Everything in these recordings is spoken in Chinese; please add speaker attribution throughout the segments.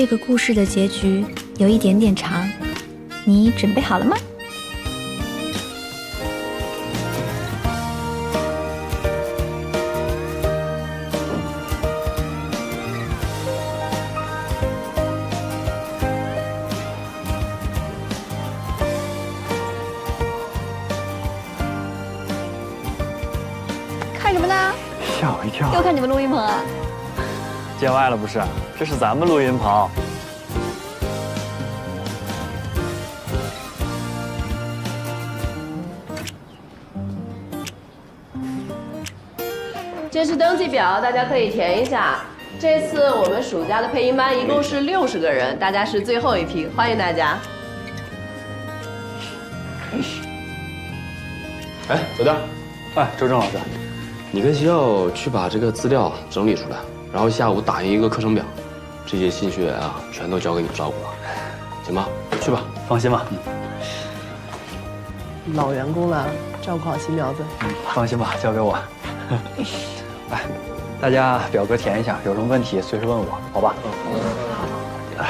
Speaker 1: 这个故事的结局有一点点长，你准备好了吗？看什么呢？
Speaker 2: 吓我一跳。
Speaker 1: 又看你们录音棚啊？
Speaker 2: 见外了不是？这是咱们录音棚。
Speaker 3: 这是登记表，大家可以填一下。这次我们暑假的配音班一共是六十个人，大家是最后一批，欢迎大家。
Speaker 4: 哎，小丹，
Speaker 2: 哎，周正老师，
Speaker 4: 你跟学校去把这个资料整理出来，然后下午打印一个课程表，这些新学员啊，全都交给你照顾了，行吧？去吧，
Speaker 2: 放心吧。
Speaker 3: 老员工了，照顾好新苗子。
Speaker 2: 放心吧，交给我。来，大家表格填一下，有什么问题随时问我，好吧？哎，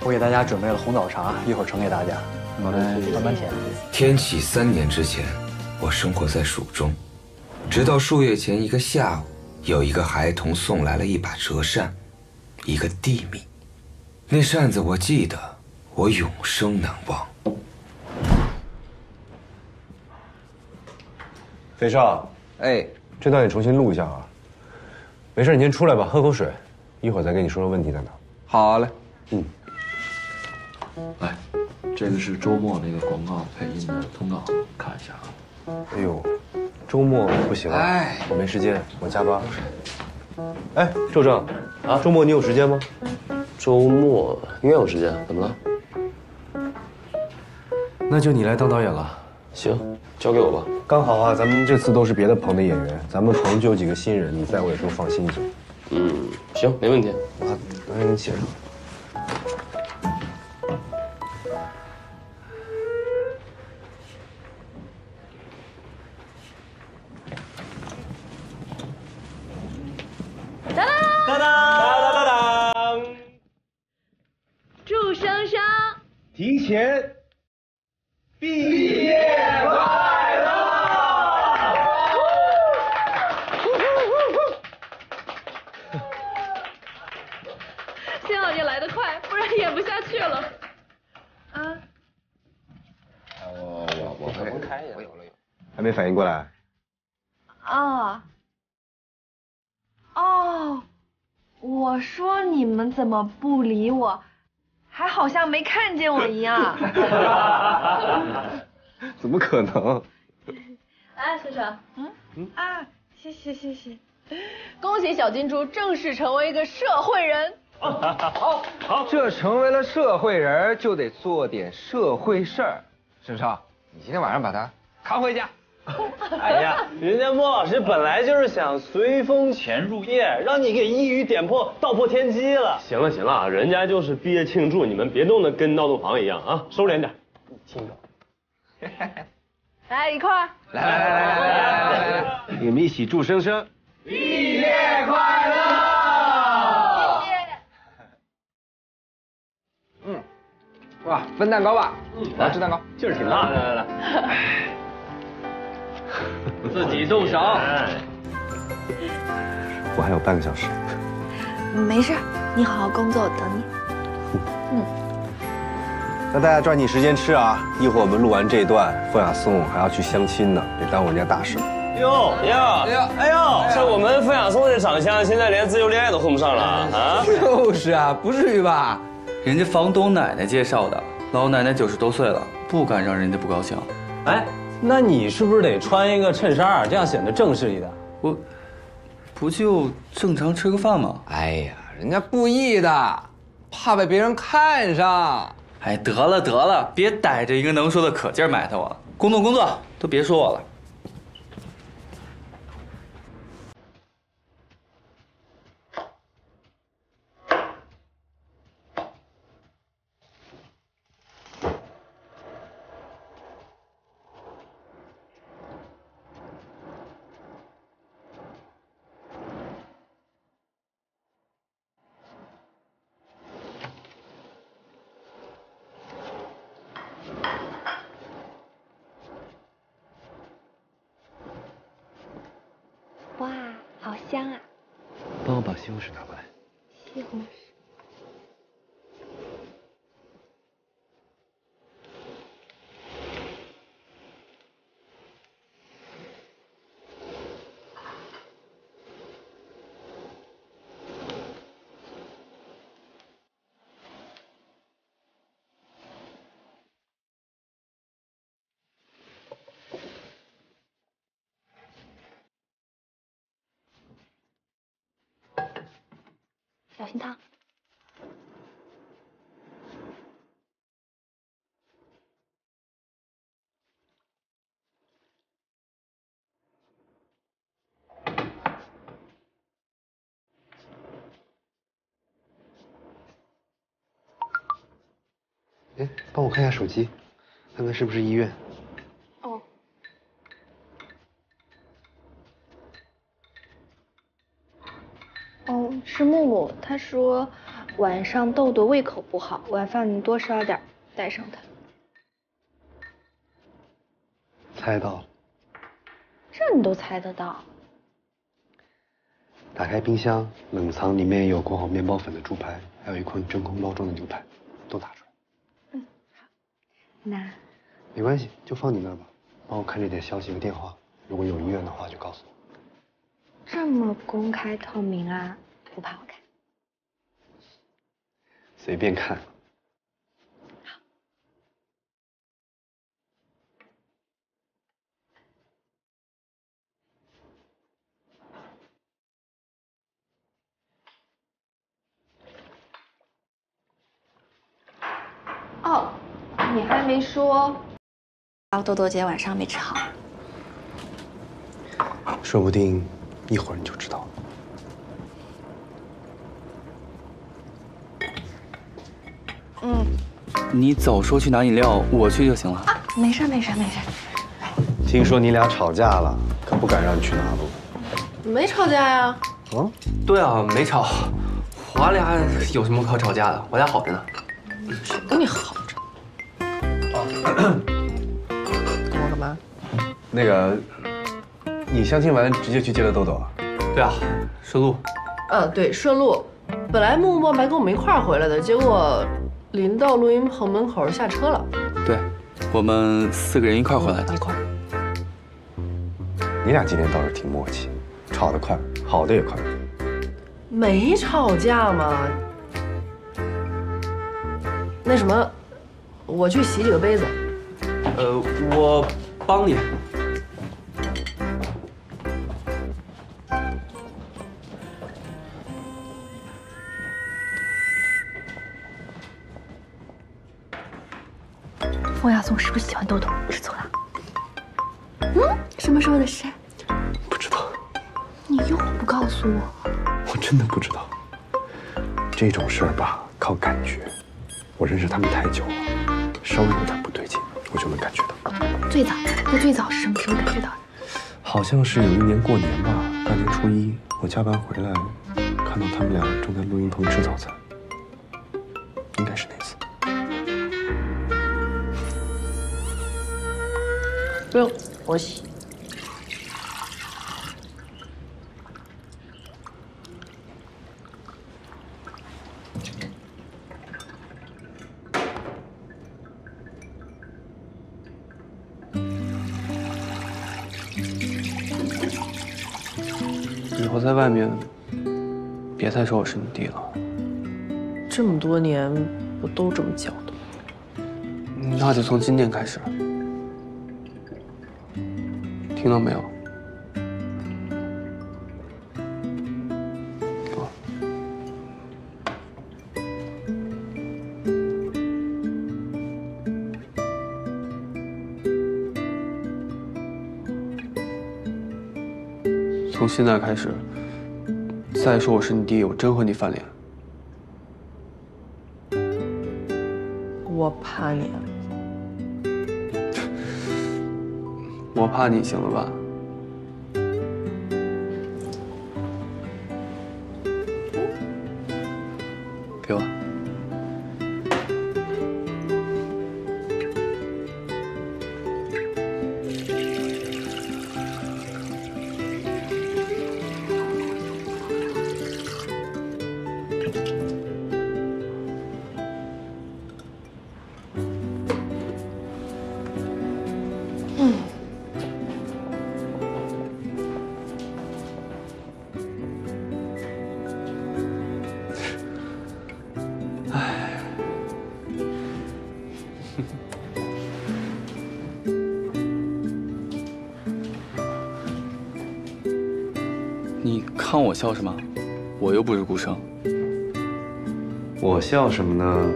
Speaker 2: 我给大家准备了红枣茶，一会儿盛给大家，你们慢慢填。
Speaker 5: 天启三年之前，我生活在蜀中，直到数月前一个下午，有一个孩童送来了一把折扇，一个地名。那扇子我记得，我永生难忘。
Speaker 6: 飞少，
Speaker 7: 哎，
Speaker 6: 这段你重新录一下啊。没事，你先出来吧，喝口水，一会儿再跟你说说问题在哪。
Speaker 7: 好嘞。
Speaker 6: 嗯。
Speaker 4: 来，这个是周末那个广告配音的通告，看一下啊。
Speaker 6: 哎呦，周末不行我没时间，我加班。哎，周正，啊，周末你有时间吗？
Speaker 4: 周末应该有时间，怎么了？
Speaker 6: 那就你来当导演了。
Speaker 4: 行，交给我吧。
Speaker 6: 刚好啊，咱们这次都是别的棚的演员，咱们棚就有几个新人，你在我也更放心一些。
Speaker 4: 嗯，行，没问题。
Speaker 6: 啊，我给你写上。
Speaker 3: 生生
Speaker 2: 提前毕业快乐！
Speaker 3: 幸好你来得快，不然演不下去了。啊，
Speaker 7: 我我我我开呀，我有了有。
Speaker 6: 还没反应过来？
Speaker 8: 啊，哦，我说你们怎么不理我，还好像没看见我一样。
Speaker 6: 怎么可能？
Speaker 3: 来，生生，
Speaker 8: 嗯啊，谢谢谢谢。
Speaker 3: 恭喜小金猪正式成为一个社会人。
Speaker 7: 好，好，这成为了社会人，就得做点社会事儿。盛少，你今天晚上把他扛回家。
Speaker 2: 哎呀，人家莫老师本来就是想随风潜入夜，让你给一语点破，道破天机了。
Speaker 4: 行了行了，人家就是毕业庆祝，你们别弄得跟闹洞房一样啊，收敛点。
Speaker 7: 你听着，
Speaker 3: 来一块儿。
Speaker 7: 来来来来来来来来来，
Speaker 6: 你们一起祝生生。
Speaker 7: 毕业快乐！
Speaker 8: 谢谢。
Speaker 7: 嗯，哇，分蛋糕吧。嗯，我要吃蛋糕。
Speaker 4: 劲儿挺大。来来来，自己动手。
Speaker 6: 我还有半个小时。
Speaker 1: 没事，你好好工作，我等你。
Speaker 6: 那大家抓紧时间吃啊！一会儿我们录完这一段，凤雅颂还要去相亲呢，别耽误人家大事。
Speaker 4: 哟哟，哎呦哎呦，像我们傅雅颂这长相，现在连自由恋爱都混不上了啊！
Speaker 7: 就是啊，不至于吧？
Speaker 9: 人家房东奶奶介绍的，老奶奶九十多岁了，不敢让人家不高兴。
Speaker 2: 哎，那你是不是得穿一个衬衫，这样显得正式一点？
Speaker 9: 我，不就正常吃个饭吗？
Speaker 7: 哎呀，人家故意的，怕被别人看上。
Speaker 9: 哎，得了得了，别逮着一个能说的可劲儿埋汰我了。工作工作，都别说我了。
Speaker 8: 香啊！
Speaker 6: 帮我把西红柿拿过来。
Speaker 8: 西红柿。小心烫。
Speaker 6: 哎，帮我看一下手机，看看是不是医院。
Speaker 8: 哦，是木木，他说晚上豆豆胃口不好，晚饭你多烧点，带上他。
Speaker 6: 猜到了。
Speaker 8: 这你都猜得到？
Speaker 6: 打开冰箱，冷藏里面有裹好面包粉的猪排，还有一捆真空包装的牛排，都拿出来。
Speaker 8: 嗯，好。那
Speaker 6: 没关系，就放你那儿吧。帮我看着点消息和电话，如果有医院的话就告诉我。
Speaker 8: 这么公开透明啊？不怕我看？
Speaker 6: 随便看。
Speaker 8: 哦，你还没说，豆豆姐晚上没吃好。
Speaker 6: 说不定一会儿你就知道了。
Speaker 8: 嗯，
Speaker 9: 你早说去拿饮料，我去就行了。
Speaker 8: 啊，没事没事没事。
Speaker 6: 听说你俩吵架了，可不敢让你去拿路。
Speaker 10: 没吵架呀。
Speaker 6: 啊，
Speaker 11: 对啊，没吵。我俩有什么可吵架的？我俩好着呢。
Speaker 10: 谁跟你好着？啊跟我干嘛？
Speaker 6: 那个，你相亲完直接去接了豆豆啊？
Speaker 11: 对啊，顺路。
Speaker 10: 嗯，对，顺路。本来木木本来跟我们一块儿回来的，结果临到录音棚门口下车了。
Speaker 9: 对，我们四个人一块儿回来的。
Speaker 10: 一块儿。
Speaker 6: 你俩今天倒是挺默契，吵得快，好的也快。
Speaker 10: 没吵架嘛。那什么，我去洗几个杯子。
Speaker 11: 呃，我帮你。
Speaker 8: 是不是喜欢豆豆？吃醋了？嗯，什么时候的事？
Speaker 6: 不知道。
Speaker 8: 你又不告诉我？
Speaker 6: 我真的不知道。这种事儿吧，靠感觉。我认识他们太久了，稍微有点不对劲，我就能感觉到。
Speaker 8: 最早，那最早是什么时候感觉到的？
Speaker 6: 好像是有一年过年吧，大年初一，我加班回来，看到他们俩正在录音棚吃早餐，
Speaker 10: 不用，我洗。
Speaker 11: 以后在外面别再说我是你弟了。
Speaker 10: 这么多年不都这么叫的？
Speaker 11: 那就从今天开始，听到没有？给我。从现在开始，再说我是你弟，我真和你翻脸。
Speaker 10: 我怕你。
Speaker 11: 我怕你，行了吧？我
Speaker 9: 笑什么？我又不是孤生。
Speaker 6: 我笑什么呢？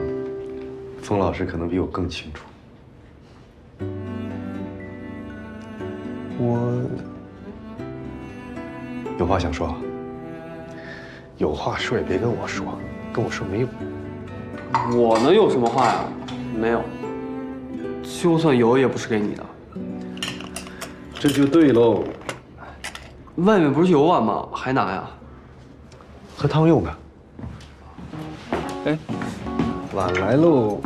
Speaker 6: 风老师可能比我更清楚。我有话想说，有话说也别跟我说，跟我说没用。
Speaker 11: 我能有什么话呀？没有。就算有，也不是给你的。
Speaker 6: 这就对喽。
Speaker 11: 外面不是有碗吗？还拿呀？
Speaker 6: 喝汤用的。
Speaker 9: 哎，
Speaker 6: 碗来喽。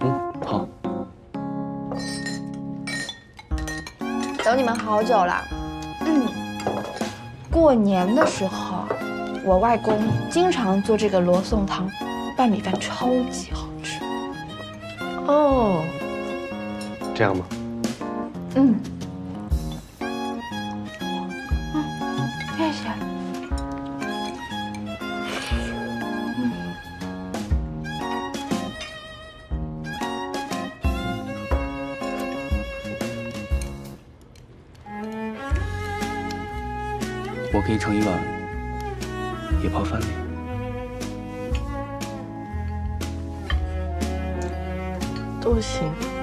Speaker 11: 嗯，好。
Speaker 12: 等你们好久了。嗯，过年的时候，我外公经常做这个罗宋汤，拌米饭超级好吃。
Speaker 6: 哦，这样吗？
Speaker 12: 嗯。谢谢。
Speaker 9: 我给你盛一碗野泡饭。
Speaker 13: 都行。